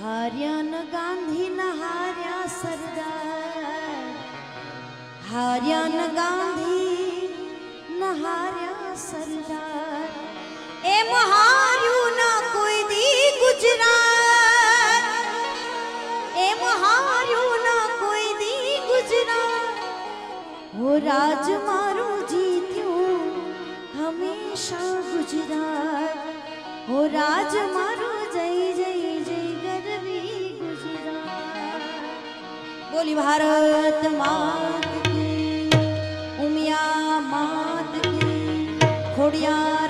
હાર્યા ન ગાંધી ન હાર્યા સરદાર. હાર્યા ન ગાંધી ન હાર્યા સરદાર. એમ હાર્યું ના કોઈ દી ગુજરાત. એમ હાર્યું ના કોઈ દી ગુજરાત. હો રાજ મારું જીત્યું હંમેશા ગુજરાત. હો રાજ મારું बोली भारत मात की उमिया मात की खोड़िया